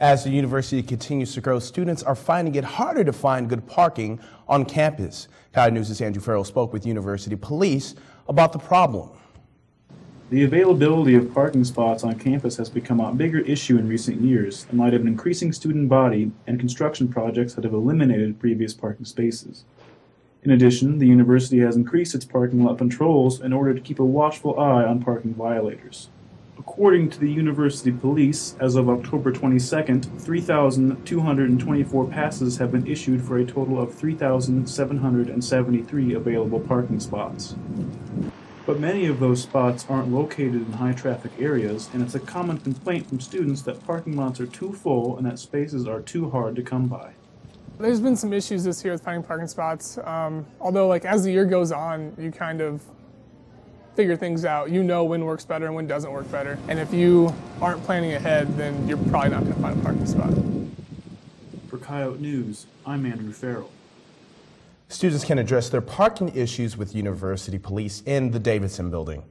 As the university continues to grow, students are finding it harder to find good parking on campus. Coyote News' Andrew Farrell spoke with university police about the problem. The availability of parking spots on campus has become a bigger issue in recent years in light of an increasing student body and construction projects that have eliminated previous parking spaces. In addition, the university has increased its parking lot patrols in order to keep a watchful eye on parking violators. According to the university police, as of October 22nd, 3,224 passes have been issued for a total of 3,773 available parking spots. But many of those spots aren't located in high traffic areas, and it's a common complaint from students that parking lots are too full and that spaces are too hard to come by. There's been some issues this year with finding parking spots. Um, although, like as the year goes on, you kind of figure things out. You know when works better and when doesn't work better. And if you aren't planning ahead, then you're probably not going to find a parking spot. For Coyote News, I'm Andrew Farrell. Students can address their parking issues with university police in the Davidson building.